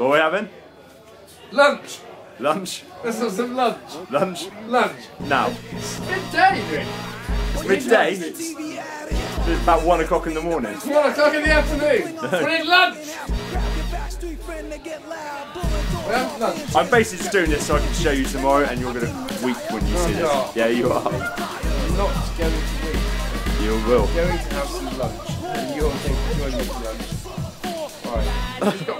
What are we having? Lunch. Lunch. Let's have some lunch. Lunch. Lunch. Now. It's midday. It's midday. It's about one o'clock in the morning. It's one o'clock in the afternoon. We need lunch. I'm basically just doing this so I can show you tomorrow, and you're gonna weep when you no, see this. Yeah, you are. I'm not going to weep. You will. I'm going to have some lunch, and you're going to join me for lunch. All right.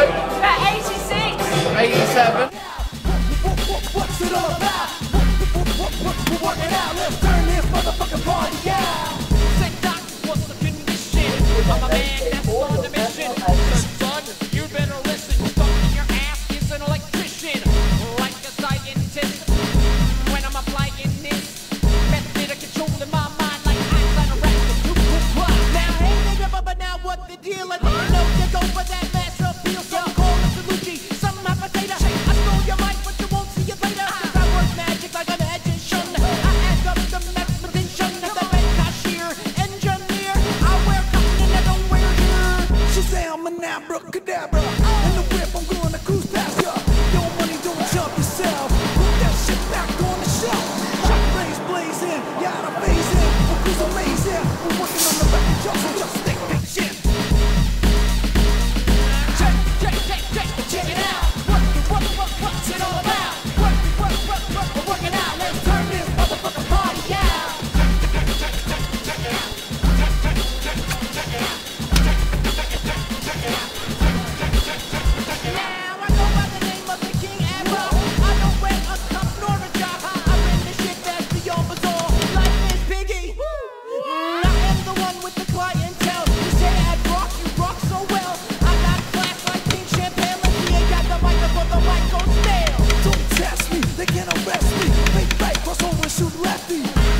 walking out, let's turn this motherfucking party out.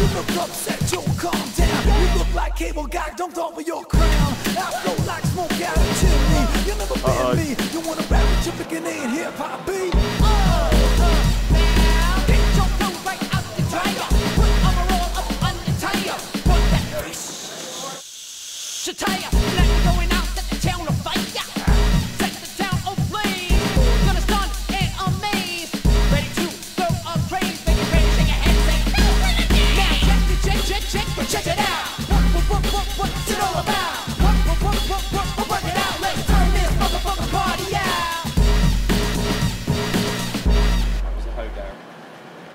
You look upset, you calm down. You look like cable guy, don't offer your crown. I like smoke out of chimney. You never me. You wanna with your picking hip hop get your uh, right uh, out uh. the. Put up tire. Shataya.